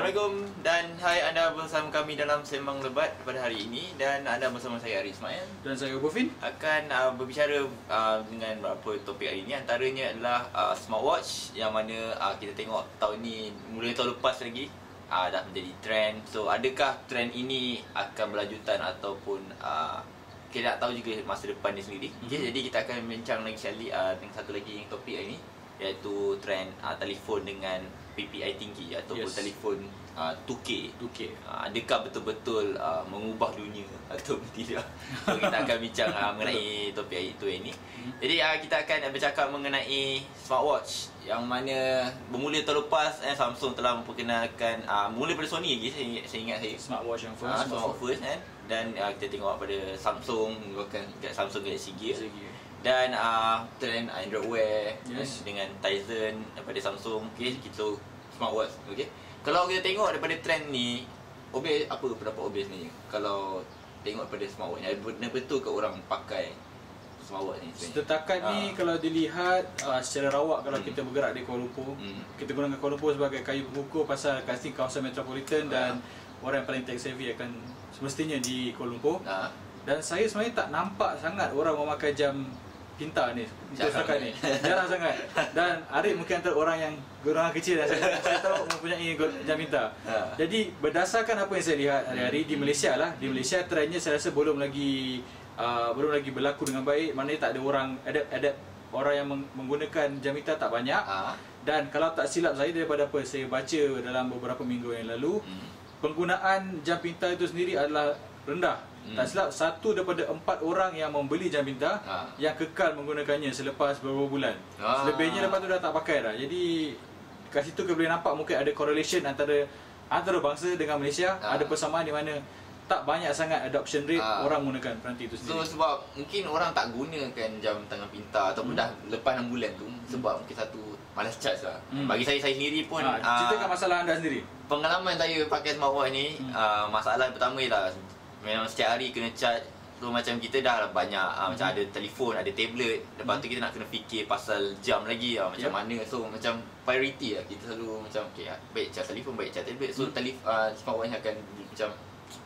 Assalamualaikum dan hai anda bersama kami dalam Sembang Lebat pada hari ini dan anda bersama saya Ari Ismail. Dan saya Bofin. Akan uh, berbicara uh, dengan beberapa topik hari ini. Antaranya adalah uh, smartwatch yang mana uh, kita tengok tahun ni mulai tahun lepas lagi uh, dah menjadi trend. So adakah trend ini akan berlanjutan ataupun uh, kita nak tahu juga masa depan dia sendiri? Okay, Mhm. jadi kita akan bincang lagi sekali uh, dengan satu lagi topik hari ini iaitu trend uh, telefon dengan PPI tinggi ataupun Yes. telefon uh, 2K 2K Uh, adakah betul-betul uh, mengubah dunia atau tidak? So kita akan bincang uh, mengenai topik itu ini. Hmm. Jadi uh, kita akan bercakap mengenai smartwatch yang mana bermula tahun lepas eh, Samsung telah memperkenalkan uh, mula pada Sony lagi saya, ingat- saya ingat saya. Smartwatch yang first smartwatch first kan dan uh, kita tengok pada Samsung menggunakan Samsung Galaxy Gear dan uh, trend Android Wear Yes. dengan Tizen daripada Samsung okey kita smartwatch okey kalau kita tengok daripada trend ni obvious apa pendapat obvious ni kalau tengok daripada smartwatch ni benar betul ke orang pakai smartwatch ni sebenarnya Setakat ni Ah. kalau dilihat uh, secara rawak kalau Hmm. kita bergerak di Kuala Lumpur Hmm. Kita gunakan Kuala Lumpur sebagai kayu pengukur pasal kasih kawasan metropolitan dan orang yang paling tech savvy akan semestinya di Kuala Lumpur ha Dan saya sebenarnya tak nampak sangat orang memakai jam pintar ni. Untuk Jarang. setakat ni. Jarang sangat. Dan Arif mungkin antara orang yang golongan kecil dan saya, saya tahu mempunyai jam pintar. Ha. Jadi berdasarkan apa yang saya lihat hari-hari di Malaysia lah Di Malaysia trendnya saya rasa belum lagi uh, Belum lagi berlaku dengan baik. Maknanya tak ada orang adapt-adapt Orang yang meng- menggunakan jam pintar tak banyak. Ha. Dan kalau tak silap saya daripada apa saya baca dalam beberapa minggu yang lalu hmm. Penggunaan jam pintar itu sendiri adalah rendah Hmm. Tak silap satu daripada empat orang yang membeli jam pintar Ha. Yang kekal menggunakannya selepas beberapa bulan Ah. Selebihnya lepas tu dah tak pakai dah Jadi kat situ kita boleh nampak mungkin ada correlation antara Antara bangsa dengan Malaysia Ah. Ada persamaan di mana tak banyak sangat adoption rate Ah. orang menggunakan peranti itu So sendiri sebab mungkin orang tak gunakan jam tangan pintar ataupun Hmm. dah lepas 6 bulan tu sebab mungkin satu malas charge lah. Hmm. Bagi saya saya sendiri pun ha, ah, Ceritakan masalah anda sendiri pengalaman saya pakai smartwatch ni Hmm. uh, masalah yang pertama ialah memang setiap hari kena charge so macam kita dah banyak uh, macam Hmm. ada telefon ada tablet lepas tu kita nak kena fikir pasal jam lagi uh, macam Yep. mana so macam priority lah kita selalu macam okay, ah, baik charge telefon baik charge tablet so Hmm. telef uh, smartwatch akan macam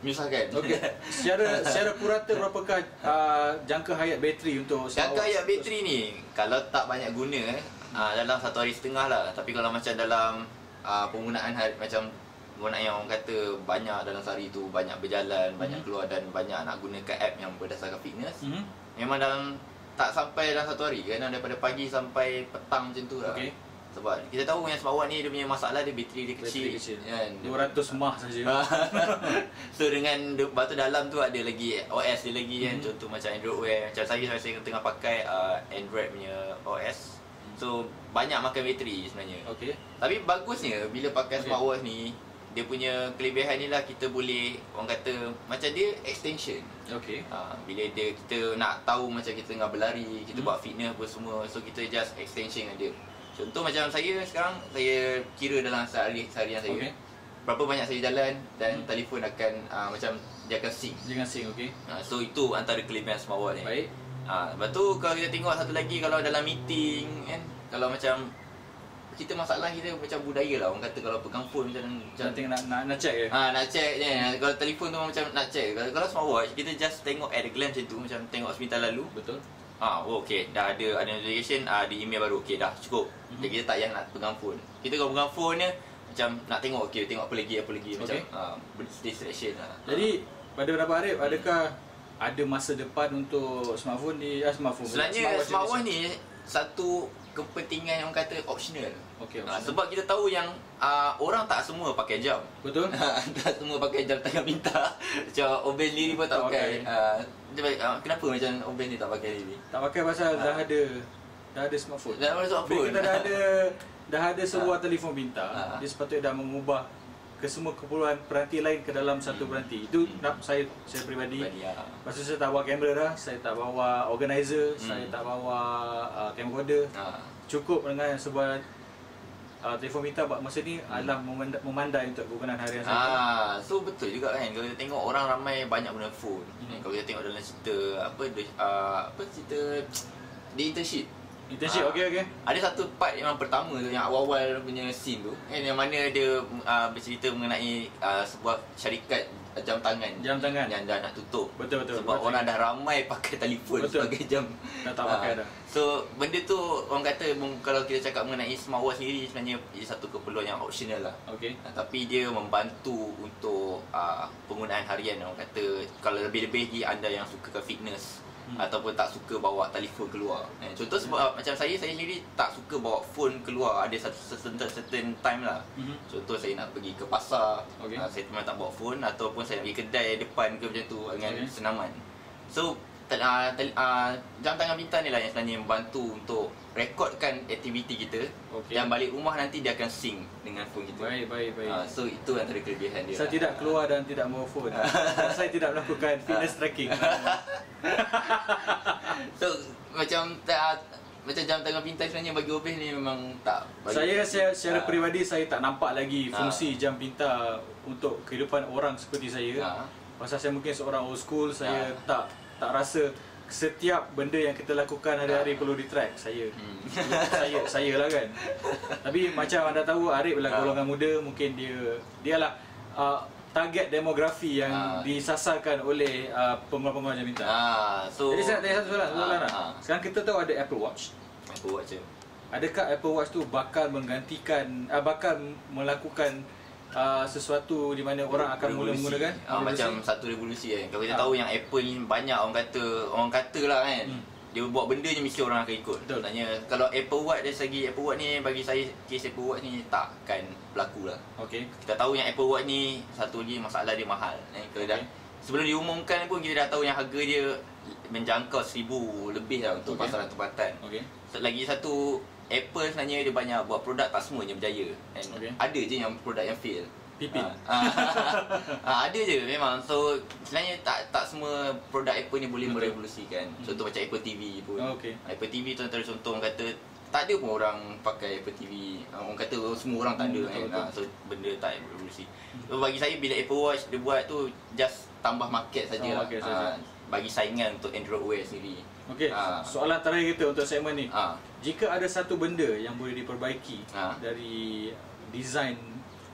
menyusahkan Okey. secara secara purata berapakah uh, jangka hayat bateri untuk Jangka hayat bateri ni Kalau tak banyak guna eh, uh, Dalam satu hari setengah lah Tapi kalau macam dalam uh, Penggunaan hari, Macam Penggunaan yang orang kata Banyak dalam sehari tu Banyak berjalan Banyak Mhm. keluar Dan banyak nak gunakan app Yang berdasarkan fitness Mhm. Memang dalam Tak sampai dalam satu hari Kadang daripada pagi sampai petang macam tu lah Okey. Sebab kita tahu yang smartwatch ni Dia punya masalah Dia bateri dia kecil, Bateri kecil. kan? 200 mah saja. so dengan Lepas tu dalam tu ada lagi OS dia lagi kan Mhm. Contoh macam Android Wear Macam saya saya tengah pakai uh, Android punya OS So banyak makan bateri sebenarnya Okey. Tapi bagusnya bila pakai Okey. smartwatch ni Dia punya kelebihan ni lah kita boleh Orang kata Macam dia extension Okey. Ha, bila dia kita nak tahu macam kita tengah berlari, kita Hmm. buat fitness apa semua, so kita just extension dengan dia. Contoh macam saya sekarang saya kira dalam sehari seharian saya. Okey. Berapa banyak saya jalan dan Hmm. telefon akan uh, macam dia akan sync. Jangan sing okey. Ha, so itu antara kelebihan smartwatch ni. Baik. Ha, lepas tu kalau kita tengok satu lagi kalau dalam meeting kan, kalau macam kita masalah kita macam budaya lah orang kata kalau pegang phone macam macam nak nak, nak check ke? Ha nak check je. Kalau telefon tu macam nak check. Kalau, kalau smartwatch kita just tengok at a glance macam tu macam tengok sebentar lalu. Betul. Ah, oh, okey. Dah ada ada notification ah di email baru. Okey, dah cukup. Mhm. Jadi kita tak payah nak pegang phone. Kita kalau pegang phone ni macam nak tengok okey tengok apa lagi apa lagi macam Okey. ah distraction lah. Jadi pada pendapat Arif adakah ada masa depan untuk smartphone di ah, smartphone. sebenarnya di smartwatch Malaysia? ni satu kepentingan yang orang kata optional. Okey. Ah, maksudnya- sebab kita tahu yang ah, orang tak semua pakai jam. betul? tak semua pakai jam tangan pintar Macam Oben sendiri pun tak Tak pakai pakai. uh, uh, Kenapa macam Oben ni tak pakai sendiri? tak pakai pasal dah Ah. ada dah ada smartphone. Dah ada smartphone. Bila kita dah ada dah ada sebuah telefon pintar, Ah. dia sepatutnya dah mengubah ke semua keperluan peranti lain ke dalam satu Hmm. peranti. Itu Hmm. saya saya. Pribadi. Lepas tu saya tak bawa kamera dah, saya tak bawa organizer, Hmm. saya tak bawa uh, camcorder. Ah. Cukup dengan sebuah uh, telefon pintar buat masa ni adalah memandai, memandai untuk kegunaan harian saya. Ah, so betul juga kan kalau kita tengok orang ramai banyak guna phone. Hmm. Kalau kita tengok dalam cerita apa uh, apa cerita di internship Internship, Ah. okey, okey. Ada satu part yang pertama tu yang awal-awal punya scene tu kan yang mana dia uh, bercerita mengenai uh, sebuah syarikat jam tangan Jam tangan. yang dah nak tutup. Betul, betul. Sebab Betul. orang dah ramai pakai telefon Betul. sebagai jam. Dah tak pakai Ah, dah. So benda tu orang kata kalau kita cakap mengenai smartwatch sendiri sebenarnya ia satu keperluan yang optional lah. Okey. Uh, tapi dia membantu untuk uh, penggunaan harian orang kata kalau lebih-lebih lagi anda yang suka ke fitness Hmm. hmm. ataupun tak suka bawa telefon keluar. Eh, contoh sebab uh, macam saya saya sendiri tak suka bawa phone keluar ada satu certain, certain time lah. Mhm. Contoh saya nak pergi ke pasar, okay. uh, saya memang tak bawa phone ataupun saya nak pergi kedai depan ke macam tu dengan okay. senaman. So tel, uh, tel, uh, jam tangan pintar ni lah yang sebenarnya membantu untuk rekodkan aktiviti kita Okey. dan balik rumah nanti dia akan sync dengan phone kita. Baik, baik, baik. Ah, so itu antara kelebihan dia. Saya lah. tidak keluar dan tidak bawa phone. Saya tidak melakukan fitness tracking. So macam tak macam jam tangan pintar sebenarnya bagi Obeh ni memang tak bagi Saya saya secara Ah. peribadi saya tak nampak lagi fungsi jam pintar untuk kehidupan orang seperti saya. Ah. Pasal saya mungkin seorang old school, saya Ah. tak tak rasa setiap benda yang kita lakukan hari-hari Ah. perlu di track saya. Hmm. saya saya lah kan. Tapi macam anda tahu Arif lah Ah. golongan muda mungkin dia dialah uh, target demografi yang Ah. disasarkan oleh uh, pengguna-pengguna jam pintar. Ah, so Jadi saya tanya satu soalan, soalan lah. ah. Sekarang kita tahu ada Apple Watch. Apa buat je? Adakah Apple Watch tu bakal menggantikan uh, bakal melakukan uh, sesuatu di mana orang akan mula Revolusi. menggunakan ah, Revolusi? macam satu revolusi kan. Kalau kita Ah. tahu yang Apple ni banyak orang kata orang kata lah kan. Hmm. Dia buat benda je mesti orang akan ikut. Betul. Sebenarnya kalau Apple Watch dari segi Apple Watch ni bagi saya case Apple Watch ni takkan berlaku lah. Okey. Kita tahu yang Apple Watch ni satu lagi masalah dia mahal. Eh, kalau dah Okey. sebelum diumumkan pun kita dah tahu yang harga dia menjangkau seribu lebih lah untuk Okey. pasaran tempatan. Okey. So, lagi satu Apple sebenarnya dia banyak buat produk tak semuanya berjaya. And Okey. Ada je yang produk yang fail. Pipin. Ah, ah, ada je memang. So sebenarnya tak tak semua produk Apple ni boleh Betul. merevolusikan. Contoh macam Apple TV pun. Oh, okey. Apple TV tu antara contoh orang kata tak ada pun orang pakai Apple TV. Orang kata oh, semua orang tak ada Hmm, kan. betul, Hmm. Ah, so benda tak revolusi. So bagi saya bila Apple Watch dia buat tu just tambah market saja. Tambah market saja. bagi saingan untuk Android OS sendiri. Okey. Ah. Soalan terakhir kita untuk segmen ni. Ah, Jika ada satu benda yang boleh diperbaiki Ah. dari design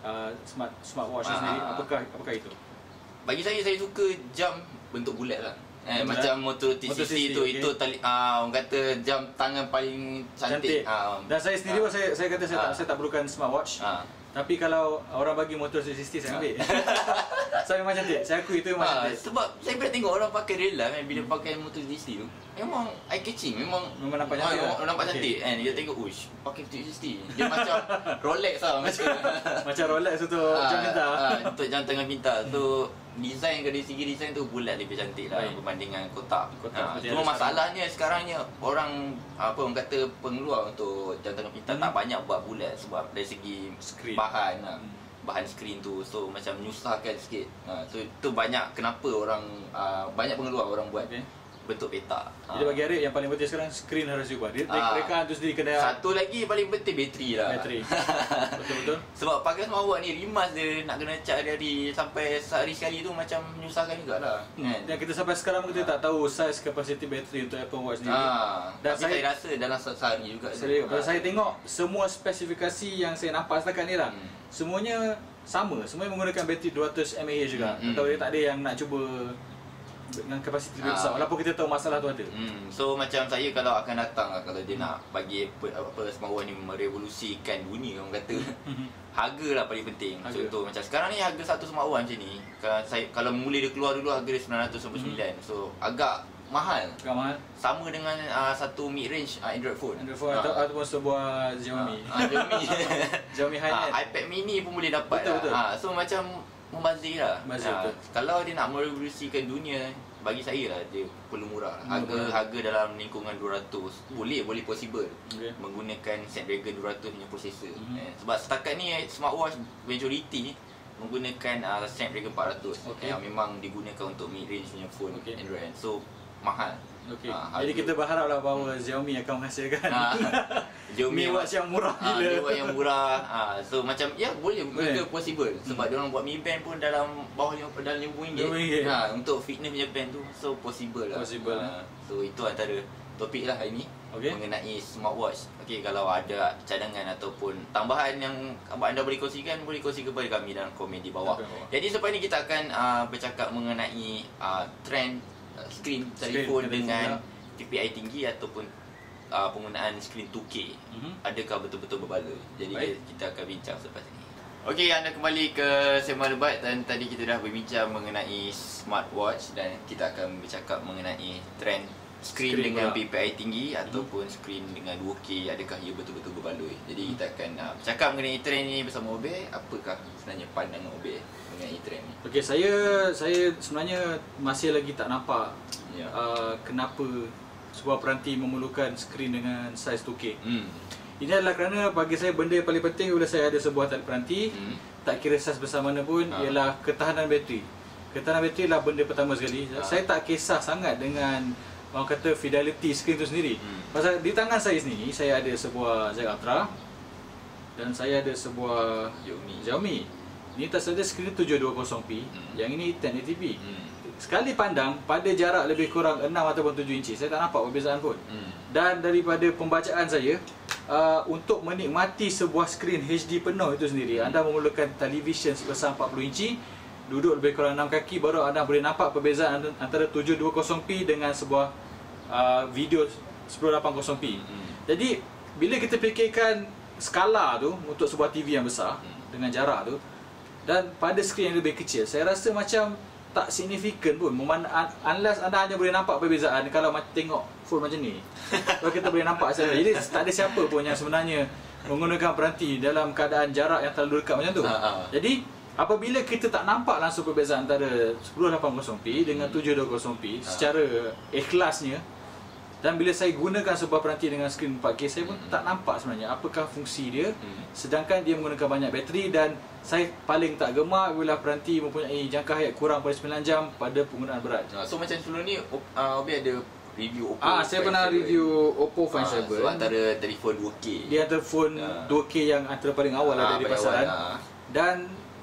uh, smart smartwatch Ah. sendiri, apakah apakah itu? Bagi saya saya suka jam bentuk bulat lah. Eh, Bulat. macam Moto Moto T60 60, tu okey. itu tali ah orang kata jam tangan paling cantik. Ah, Dan saya sendiri pun saya saya kata saya tak Ah. saya tak perlukan smartwatch. Ah. Tapi kalau orang bagi motor 360 saya ambil. saya memang cantik. Saya akui itu memang Ah, cantik. sebab saya pernah tengok orang pakai real life kan bila pakai motor GST tu memang eye catching memang Memang nampak cantik ah, lah. memang nampak Okey. cantik kan dia tengok uish pakai 360 dia macam Rolex lah macam Macam Rolex untuk Ah, jam pintar. ah, untuk jam tangan pintar so design dari segi design tu bulat lebih cantik lah Baik. berbandingan kotak. Kotak, Ah, seperti cuma masalahnya sekarangnya orang apa orang kata pengeluar untuk jam tangan pintar Hmm. tak banyak buat bulat sebab dari segi Skrin. bahan lah. Hmm. bahan skrin tu so macam menyusahkan sikit. Ha, so itu banyak kenapa orang uh, banyak pengeluar orang buat Okey. Bentuk petak. Jadi bagi Arif yang paling penting sekarang skrin harus diubah. Dia Ah. rekaan tu sendiri kena satu lagi paling penting bateri lah. bateri. Betul-betul. Sebab pakai smartwatch ni rimas dia nak kena charge hari-hari sampai sehari sekali tu macam menyusahkan jugalah. Kan? Dan kita sampai sekarang kita tak tahu size capacity bateri untuk Apple Watch ni. Ah, Dan tapi saya- saya, rasa dalam se- sehari juga. Serius, kalau saya tengok semua spesifikasi yang saya nampak setakat ni lah. Hmm. Semuanya sama, semuanya menggunakan bateri 200 mAh juga. Hmm, hmm. Atau dia tak ada yang nak cuba dengan kapasiti lebih Ah. besar walaupun kita tahu masalah tu ada. Hmm, so macam saya kalau akan datang lah kalau dia nak bagi apa, apa smartwatch ni merevolusikan dunia orang kata. harga lah paling penting. Harga. Contoh macam sekarang ni harga satu smartwatch macam ni. Kalau saya kalau mula dia keluar dulu harga dia 999. So agak mahal. Agak mahal. Sama dengan uh, satu mid range uh, Android phone. Android phone Ah. atau, ataupun sebuah Xiaomi. Ah, Xiaomi. Xiaomi Ah, high-end. iPad mini pun boleh dapat Betul, lah. betul. Ah, so macam membazir lah. Membazir, betul. Kalau dia nak merevolusikan dunia, bagi saya lah dia perlu murah. lah. Harga Murah. harga dalam lingkungan 200. Boleh, boleh possible. Okey. Menggunakan Snapdragon 200 punya processor. Mhm. Eh, sebab setakat ni eh, smartwatch majority menggunakan uh, Snapdragon 400 Okey. yang memang digunakan untuk mid range punya phone Okey. Android. So mahal. Okey. Ah, Jadi kita berharaplah bahawa Xiaomi akan menghasilkan Ah, Xiaomi Mi Watch yang murah Ah, gila. Mi Watch yang murah. Ah, so macam ya boleh Boleh. mereka possible sebab dia orang buat Mi Band pun dalam bawah lima dalam RM50. RM50. Ha, untuk fitness punya band tu so possible lah. Possible, Ah, so itu antara topik lah hari ni. Okey. mengenai smartwatch. Okey, kalau ada cadangan ataupun tambahan yang anda boleh kongsikan, boleh kongsi kepada kami dalam komen di bawah. Bawah. Jadi selepas ini kita akan uh, bercakap mengenai uh, trend uh, skrin telefon dengan ya. DPI tinggi ataupun uh, penggunaan skrin 2K. Mhm. Adakah betul-betul berbaloi? Jadi Baik. kita akan bincang selepas ini. Okey, anda kembali ke Sembang Lebat dan tadi kita dah berbincang mengenai smartwatch dan kita akan bercakap mengenai trend Skrin dengan pula. PPI tinggi ataupun skrin dengan 2K adakah ia betul-betul berbaloi. Jadi kita akan uh, bercakap mengenai trend ini bersama Obey. Apakah sebenarnya pandangan Obey mengenai trend ini? Okey, saya saya sebenarnya masih lagi tak nampak Ya. uh, kenapa sebuah peranti memerlukan skrin dengan saiz 2K. Hmm. Ini adalah kerana bagi saya benda yang paling penting bila saya ada sebuah tali peranti, Hmm. tak kira saiz besar mana pun Ha. ialah ketahanan bateri. Ketahanan bateri adalah benda pertama sekali. Ha. Saya tak kisah sangat dengan orang kata fidelity skrin tu sendiri. Hmm. Pasal di tangan saya sendiri saya ada sebuah Z Ultra dan saya ada sebuah Xiaomi. Xiaomi. Ini tak saja skrin 720p, Hmm. yang ini 1080p. Hmm. Sekali pandang pada jarak lebih kurang 6 ataupun 7 inci, saya tak nampak perbezaan pun. Hmm. Dan daripada pembacaan saya, uh, untuk menikmati sebuah skrin HD penuh itu sendiri, anda memerlukan television sebesar 40 inci, duduk lebih kurang 6 kaki baru anda boleh nampak perbezaan antara 720p dengan sebuah uh, video 1080p. Hmm. Jadi bila kita fikirkan skala tu untuk sebuah TV yang besar Hmm. dengan jarak tu dan pada skrin yang lebih kecil, saya rasa macam tak signifikan pun Meman- un- unless anda hanya boleh nampak perbezaan kalau tengok full macam ni. Kalau kita boleh nampak saja. Jadi tak ada siapa pun yang sebenarnya menggunakan peranti dalam keadaan jarak yang terlalu dekat macam tu. Ha, ha. Jadi apabila kita tak nampak langsung perbezaan antara 1080p dengan Hmm. 720p Ha. secara ikhlasnya dan bila saya gunakan sebuah peranti dengan skrin 4K saya pun Hmm. tak nampak sebenarnya apakah fungsi dia Hmm. sedangkan dia menggunakan banyak bateri dan saya paling tak gemar bila peranti mempunyai jangka hayat kurang pada 9 jam pada penggunaan berat. Ah, So macam sebelum ni uh, Obey ada review Oppo Ah, saya pernah 7. review Oppo Find Ah, 7. So antara telefon 2K Dia antara phone Ah. 2K yang antara paling awal Ah, ada di pasaran. awal, ah. Dan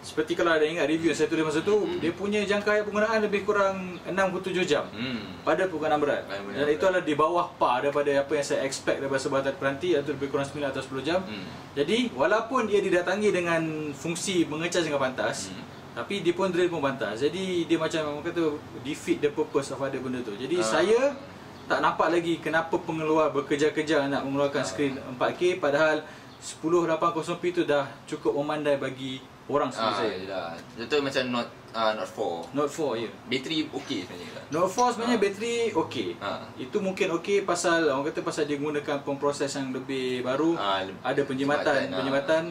seperti kalau ada ingat review saya tulis masa tu, Hmm. dia punya jangka hayat penggunaan lebih kurang 67 jam. Hmm. pada penggunaan berat. Dan berat. itu adalah di bawah par daripada apa yang saya expect daripada sebuah tali peranti iaitu lebih kurang 9 atau 10 jam. Hmm. Jadi walaupun dia didatangi dengan fungsi mengecas dengan pantas, Hmm. tapi dia pun drill pun pantas. Jadi dia macam orang kata defeat the purpose of ada benda tu. Jadi Ah. saya tak nampak lagi kenapa pengeluar bekerja-kerja nak mengeluarkan Ah. skrin 4K padahal 1080p tu dah cukup memandai bagi orang seperti Ah, saya. yelah. Contoh macam Note uh, Note 4. Note 4 ya. Bateri okey sebenarnya tak? Note 4 sebenanya Ah. bateri okey. Ha. Itu mungkin okey pasal orang kata pasal dia gunakan pemproses yang lebih baru, Ah, le- ada penjimatan, penjimatan, ah. penjimatan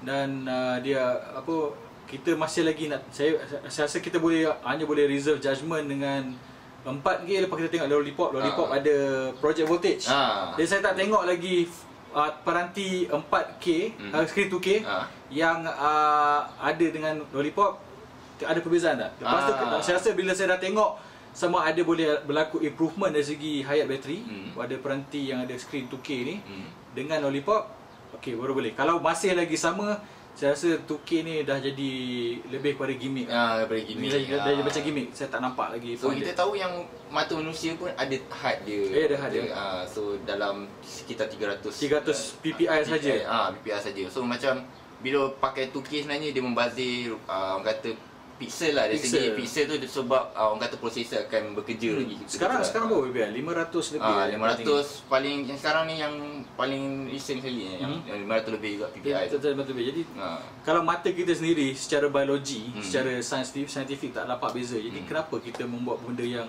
dan uh, dia apa kita masih lagi nak saya saya rasa kita boleh hanya boleh reserve judgement dengan 4K lepas kita tengok Lollipop, Lollipop Ah. ada project voltage. Ah. Jadi saya tak tengok lagi uh, peranti 4K, Hmm. uh, screen 2K Ah. yang uh, ada dengan Lollipop ada perbezaan tak? Lepas tu Ah. saya rasa bila saya dah tengok sama ada boleh berlaku improvement dari segi hayat bateri Hmm. pada peranti yang ada screen 2K ni Hmm. dengan Lollipop okey baru boleh. Kalau masih lagi sama saya rasa 2K ni dah jadi lebih kepada gimmick. Ah, daripada gimmick. dah, dah, dah Ah. macam gimmick. Saya tak nampak lagi So kita dia. tahu yang mata manusia pun ada had dia. Eh, ada had dia. Ah, so dalam sekitar 300 300 PPI saja. Ah, PPI saja. So macam bila pakai 2K sebenarnya dia membazir uh, orang kata pixel lah dari Pixel. segi pixel tu sebab uh, orang kata prosesor akan bekerja Hmm. lagi. Sekarang Betul sekarang berapa PPI? 500 lebih. Ah, eh, 500 paling yang sekarang ni yang paling recent sekali eh, yang, Hmm. yang 500 lebih juga PPI tu. Betul betul betul. Jadi Ha. kalau mata kita sendiri secara biologi, Hmm. secara saintifik, saintifik tak dapat beza. Jadi Hmm. kenapa kita membuat benda yang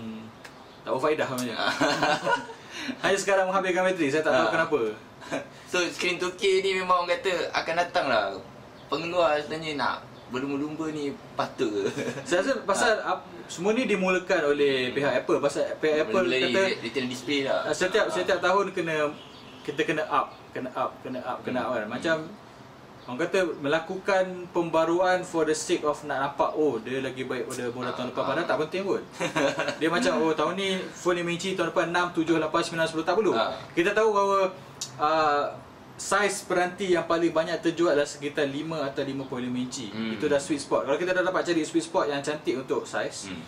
tak berfaedah sebenarnya? Ah. Hanya sekarang menghabiskan bateri, saya tak tahu Ah. kenapa. So screen 2K ni memang orang kata akan datang lah Pengeluar sebenarnya nak berlumba-lumba ni patut ke Saya rasa pasal Ah. ap- semua ni dimulakan oleh pihak Apple pasal pihak Apple Benda-benda kata ni retina display lah uh, setiap Ah. setiap tahun kena kita kena up, kena up, kena up, kena up Hmm. kan. Macam orang kata melakukan pembaruan for the sake of nak nampak oh dia lagi baik pada model tahun lepas Ah. padahal tak penting pun. Dia macam oh tahun ni phone 5 inci tahun depan 6, 7, 8, 9, 10 tak perlu. Ah. Kita tahu bahawa uh, saiz peranti yang paling banyak terjual adalah sekitar 5 atau 5.5 inci. Hmm. Itu dah sweet spot. Kalau kita dah dapat cari sweet spot yang cantik untuk saiz, hmm.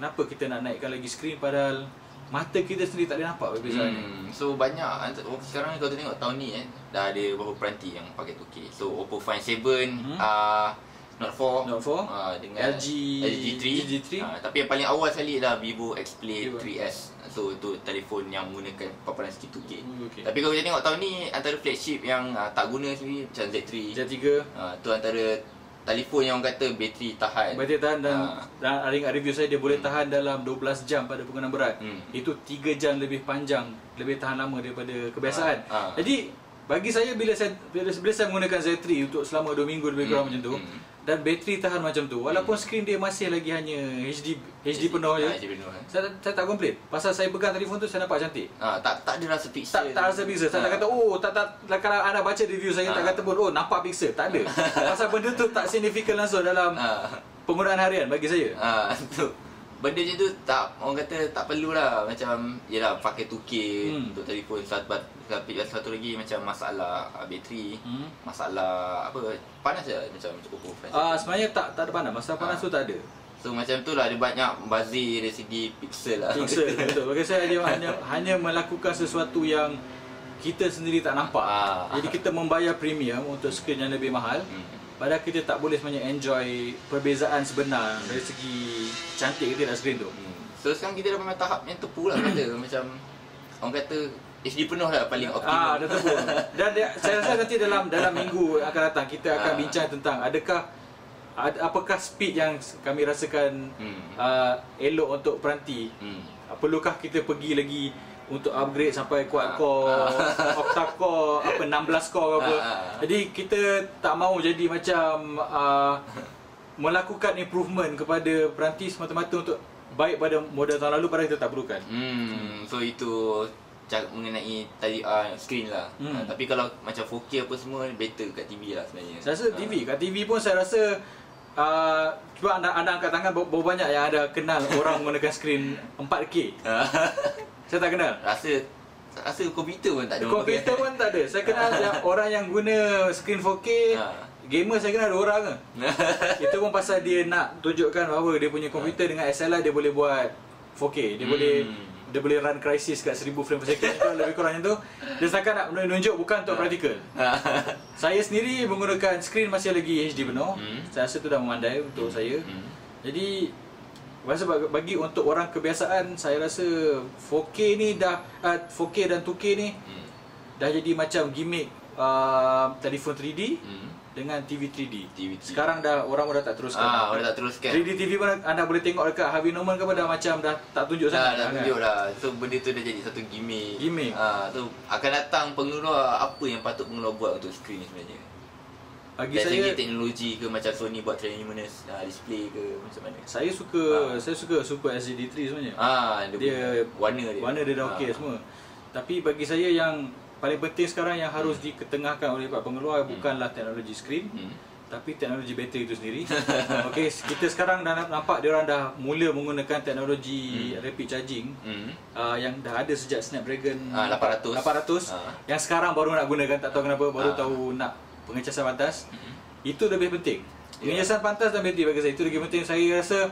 kenapa kita nak naikkan lagi skrin padahal mata kita sendiri tak boleh nampak perbezaan ni. Hmm. So banyak oh, sekarang ni kalau tengok tahun ni eh dah ada beberapa peranti yang pakai 2K. So Oppo Find 7 Hmm. ah Note 4 Note 4, ah, dengan LG LG 3. G3. Ah, tapi yang paling awal sekali dah Vivo X Play Vivo. 3S. So itu telefon yang menggunakan paparan sikit 2K. Oh, okey. Tapi kalau kita tengok tahun ni antara flagship yang ah, tak guna sendiri macam Z3. Z3 Ah, tu antara telefon yang orang kata bateri tahan. Bateri tahan dan Ah. dan ada ingat review saya dia boleh tahan dalam 12 jam pada penggunaan berat. Hmm. Itu 3 jam lebih panjang, lebih tahan lama daripada kebiasaan. Ah, ah. Jadi bagi saya bila saya bila, bila saya menggunakan Z3 untuk selama 2 minggu lebih kurang Hmm, macam tu hmm. Dan bateri tahan macam tu walaupun skrin dia masih lagi hanya HD HD penuh je. Ah, HD penuh. eh. Saya, saya tak komplain. Pasal saya pegang telefon tu saya nampak cantik. Ah, tak tak ada rasa pixel. Tak tak rasa pixel. Saya tak Ah. kata oh tak tak tak- kalau anda baca review saya tak Ah. kata pun oh nampak pixel. Tak ada. Pasal benda tu tak signifikan langsung dalam Ah. penggunaan harian bagi saya. Ah, tu. Benda macam tu tak orang kata tak perlulah macam yalah pakai 2K Hmm. untuk telefon tapi satu lagi macam masalah ah, bateri, Hmm. masalah apa panas je macam Oppo Find Ah seven. sebenarnya tak tak ada panas. Masalah panas Ah. tu tak ada. So macam tu lah dia banyak bazir dari segi pixel lah. Pixel betul. Bagi saya dia hanya hanya melakukan sesuatu yang kita sendiri tak nampak. Ah. Jadi kita membayar premium untuk skrin yang lebih mahal. Hmm. Padahal kita tak boleh sebenarnya enjoy perbezaan sebenar dari segi cantik ke tidak skrin tu. Hmm. So sekarang kita dah memang tahap yang tepu lah kata macam orang kata HD penuh lah paling optimum. Ah, dah tepu. Dan dia, saya rasa nanti dalam dalam minggu akan datang kita akan Ah. bincang tentang adakah ad, apakah speed yang kami rasakan Hmm. uh, elok untuk peranti. Hmm. Perlukah kita pergi lagi untuk upgrade sampai quad Ah. core, octa core, apa 16 core ke apa. Ah, ah. Jadi kita tak mau jadi macam uh, melakukan improvement kepada peranti semata-mata untuk baik pada model tahun lalu padahal kita tak perlukan. Hmm, so itu cara mengenai tadi uh, screen lah. Hmm. Uh, tapi kalau macam 4K apa semua better kat TV lah sebenarnya. Saya rasa TV, kat TV pun saya rasa uh, cuba anda, anda angkat tangan berapa banyak yang ada kenal orang menggunakan skrin 4K. Uh, Saya tak kenal. rasa rasa komputer pun tak ada. Komputer pun tak ada. Saya kenal yang orang yang guna skrin 4K. Ha. Gamer saya kenal dua orang ke. Itu pun pasal dia nak tunjukkan bahawa dia punya komputer dengan SLR dia boleh buat 4K. Dia Hmm. boleh dia boleh run Crysis kat 1000 frame per second tu lebih kurang macam tu. Dia setakat nak menunjuk bukan untuk praktikal. Saya sendiri menggunakan skrin masih lagi HD penuh. Hmm. Saya rasa tu dah memandai untuk saya. Hmm. Jadi Rasa bagi- bagi untuk orang kebiasaan saya rasa 4K ni dah uh, 4K dan 2K ni Hmm. dah jadi macam gimmick uh, telefon 3D Hmm. Dengan TV 3D. TV 3D. Sekarang dah orang dah tak teruskan. Ah, orang tak teruskan. 3D TV pun anda boleh tengok dekat Harvey Norman ke dah macam dah tak tunjuk Dah, sangat. dah kan? tunjuk dah. So benda tu dah jadi satu gimmick. Gimmick. Ah, so akan datang pengeluar apa yang patut pengeluar buat untuk skrin sebenarnya. Bagi Dari saya teknologi ke macam Sony buat luminous uh, display ke macam mana? saya suka Ah. saya suka Super LCD3 sebenarnya. Ah, dia, Dia punya warna dia. Warna dia dah okey Ah. semua. Tapi bagi saya yang paling penting sekarang yang harus diketengahkan oleh para pengeluar bukanlah teknologi skrin Hmm. tapi teknologi bateri itu sendiri. Okey, kita sekarang dah nampak dia orang dah mula menggunakan teknologi Hmm. rapid charging Hmm. uh, yang dah ada sejak Snapdragon Ah, 800. 800 Ah. yang sekarang baru nak gunakan tak tahu kenapa baru Ah. tahu nak pengecasan pantas. Hmm. Itu lebih penting. Ya. Pengecasan pantas dan bateri bagi saya itu lagi penting. Saya rasa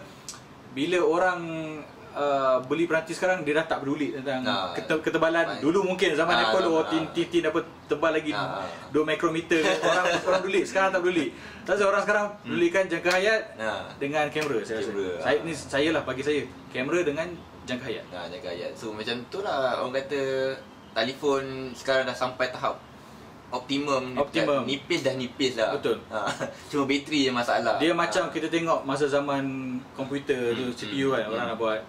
bila orang uh, beli peranti sekarang dia dah tak peduli tentang Ah. kete- ketebalan. Baik. Dulu mungkin zaman Ah, Apple oh ah. tin tin tin apa tebal lagi Ah. 2 mikrometer orang orang peduli. Sekarang tak peduli. Tak orang sekarang pedulikan jangka hayat Nah. dengan kamera saya rasa. Kamera, Saya ah. ni saya lah bagi saya kamera dengan jangka hayat. Nah, jaga ayat. So macam tu lah orang kata telefon sekarang dah sampai tahap optimum Optimum. nipis dah nipis lah Betul. ha, cuma bateri je masalah Dia macam Ha. kita tengok masa zaman komputer tu Hmm, CPU kan hmm, orang hmm. nak buat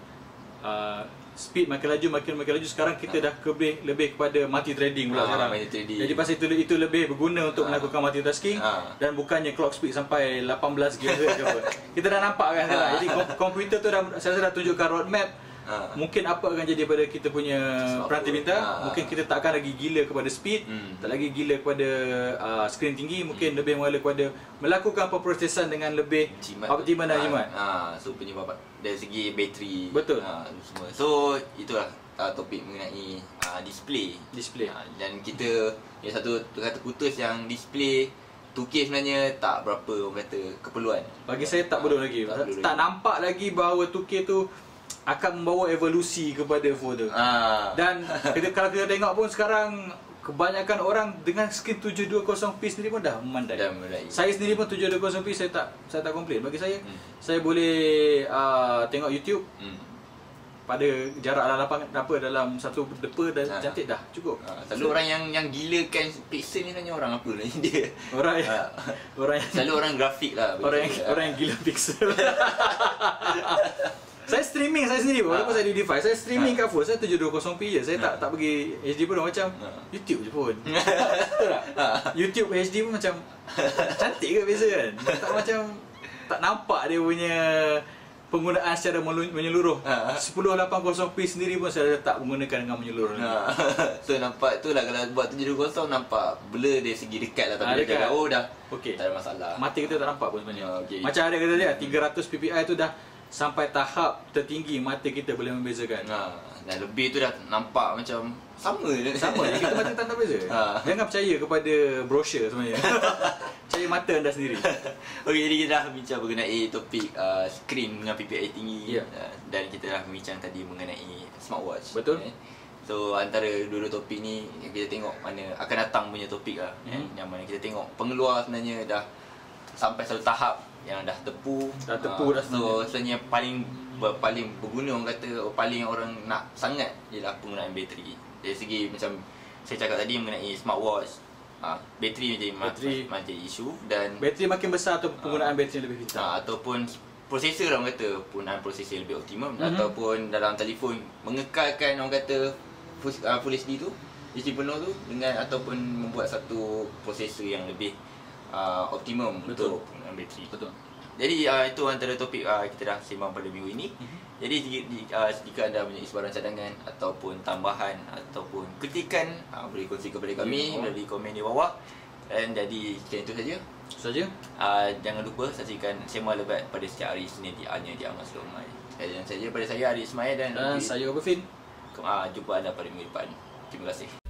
uh, speed makin laju makin makin laju sekarang kita dah lebih lebih kepada multi threading pula Ah, sekarang. multi-threading. Jadi pasal itu itu lebih berguna untuk Ah. melakukan multitasking Ah. dan bukannya clock speed sampai 18 GHz ke apa. Kita dah nampak kan sekarang. Ah. Jadi kom- komputer tu dah saya rasa dah tunjukkan roadmap Ah. Mungkin apa akan jadi pada kita punya peranti pintar Ah. Mungkin kita tak akan lagi gila kepada speed Hmm. Tak lagi gila kepada uh, skrin tinggi Mungkin lebih mengalir kepada Melakukan pemprosesan dengan lebih optimal dan jimat ha, so penyebab dari segi bateri Betul. ha, semua so itulah uh, topik mengenai uh, display Display Ha, dan kita yang satu kata putus yang display 2K sebenarnya tak berapa orang kata keperluan. Bagi saya tak perlu lagi Tak Tak, tak lagi. nampak lagi bahawa 2K tu akan membawa evolusi kepada tu. Ah. Dan kita kalau kita tengok pun sekarang kebanyakan orang dengan skrin 720p sendiri pun dah memandai. Dah mulai. Saya sendiri pun 720p saya tak saya tak komplain. Bagi saya Hmm. saya boleh uh, tengok YouTube Hmm. pada jarak dalam lapangan apa dalam satu depa dah Ah. cantik dah cukup. Ah, selalu orang yang yang gilakan pixel ni sebenarnya orang apa lah dia. Orang yang, Ah. orang yang Selalu orang grafik lah. orang yang, betul. orang yang gila pixel. saya streaming saya sendiri walaupun Ha. saya di device saya streaming Ha. kat phone saya 720p je saya tak Ha. tak pergi HD pun macam Ha. YouTube je pun betul tak YouTube HD pun macam cantik ke beza kan tak macam tak nampak dia punya penggunaan secara menyeluruh Ha. 1080p sendiri pun saya tak menggunakan dengan menyeluruh Ha. so nampak tu lah kalau buat 720 nampak blur dari segi dekat lah Ah, tapi dekat. dekat jauh dah Okey. tak ada masalah. mata kita tak nampak pun sebenarnya Ah, okey. macam ada kata dia 300 ppi tu dah sampai tahap tertinggi mata kita boleh membezakan Ha. Dan lebih tu dah nampak macam sama je. Sama je, kita mata tak tak beza. Ha. Jangan percaya kepada brosur sebenarnya. percaya mata anda sendiri. Okey, jadi kita dah bincang mengenai topik uh, skrin dengan PPI tinggi Ya. uh, dan kita dah bincang tadi mengenai smartwatch. Betul. Eh. So antara dua-dua topik ni kita tengok mana akan datang punya topik lah eh. Mhm. Yang mana kita tengok pengeluar sebenarnya dah sampai satu tahap yang dah tepu. Dah tepu Ah, dah So sebenarnya paling paling berguna orang kata oh, paling orang nak sangat ialah penggunaan bateri. Dari segi macam saya cakap tadi mengenai smartwatch Ah, bateri menjadi ma- Bateri. menjadi isu dan Bateri makin besar atau penggunaan bateri lebih vital. Ha, ataupun prosesor lah orang kata penggunaan prosesor lebih optimum Mhm. mm-hmm. ataupun dalam telefon mengekalkan orang kata full, uh, full HD tu HD penuh tu dengan ataupun membuat satu prosesor yang lebih uh, optimum Betul. untuk penggunaan bateri. Betul. Jadi uh, itu antara topik uh, kita dah sembang pada minggu ini. Mhm. Jadi jika, uh, jika anda mempunyai sebarang cadangan ataupun tambahan ataupun kritikan uh, boleh kongsi kepada kami bawah. melalui komen di bawah. Dan jadi sekian itu saja. Saja. Uh, jangan lupa saksikan Sembang Lebat pada setiap hari Senin di hanya di Amas Lomai. Dan saja pada saya Ari Ismail dan, Dan saya Obafin. uh, jumpa anda pada minggu depan. Terima kasih.